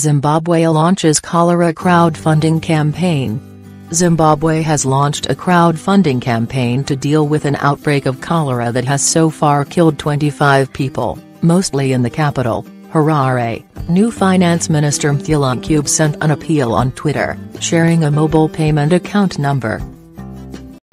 Zimbabwe launches cholera crowdfunding campaign. Zimbabwe has launched a crowdfunding campaign to deal with an outbreak of cholera that has so far killed 25 people, mostly in the capital, Harare. New Finance Minister Ncube sent an appeal on Twitter, sharing a mobile payment account number.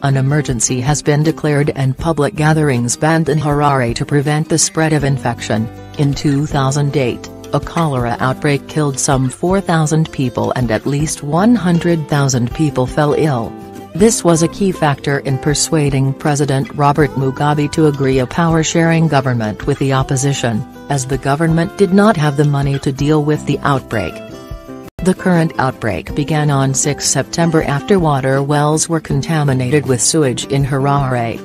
An emergency has been declared and public gatherings banned in Harare to prevent the spread of infection. In 2008, a cholera outbreak killed some 4,000 people and at least 100,000 people fell ill. This was a key factor in persuading President Robert Mugabe to agree a power-sharing government with the opposition, as the government did not have the money to deal with the outbreak. The current outbreak began on 6 September after water wells were contaminated with sewage in Harare.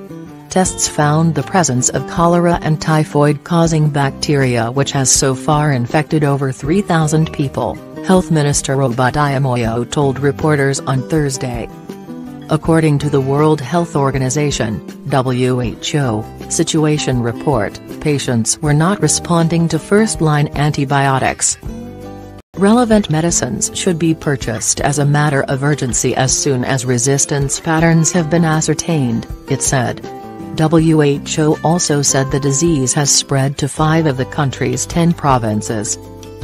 Tests found the presence of cholera and typhoid-causing bacteria which has so far infected over 3,000 people, Health Minister Obadiah Moyo told reporters on Thursday. According to the World Health Organization, WHO, situation report, patients were not responding to first-line antibiotics. Relevant medicines should be purchased as a matter of urgency as soon as resistance patterns have been ascertained, it said. WHO also said the disease has spread to five of the country's ten provinces.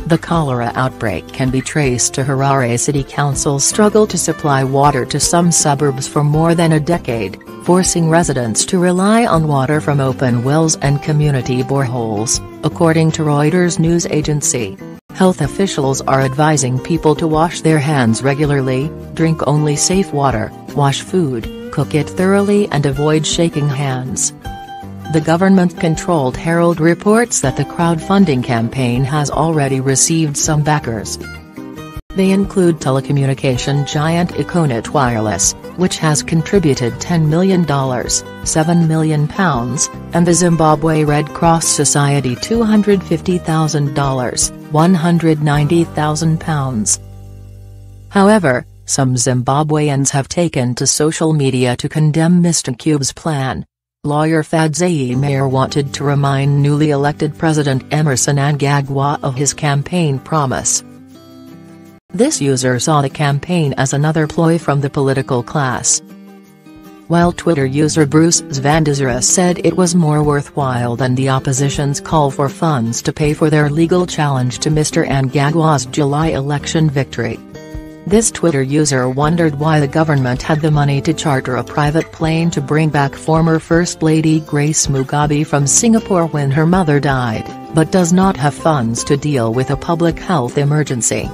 The cholera outbreak can be traced to Harare City Council's struggle to supply water to some suburbs for more than a decade, forcing residents to rely on water from open wells and community boreholes, according to Reuters news agency. Health officials are advising people to wash their hands regularly, drink only safe water, wash food, cook it thoroughly and avoid shaking hands. The government-controlled Herald reports that the crowdfunding campaign has already received some backers. They include telecommunication giant Econet Wireless, which has contributed $10 million, £7 million, and the Zimbabwe Red Cross Society $250,000, £190,000. However, some Zimbabweans have taken to social media to condemn Mr. Ncube's plan. Lawyer Fadzayi Mahere wanted to remind newly elected President Emmerson Mnangagwa of his campaign promise. This user saw the campaign as another ploy from the political class. While Twitter user Bruce Zvandizera said it was more worthwhile than the opposition's call for funds to pay for their legal challenge to Mr. Mnangagwa's July election victory. This Twitter user wondered why the government had the money to charter a private plane to bring back former First Lady Grace Mugabe from Singapore when her mother died, but does not have funds to deal with a public health emergency.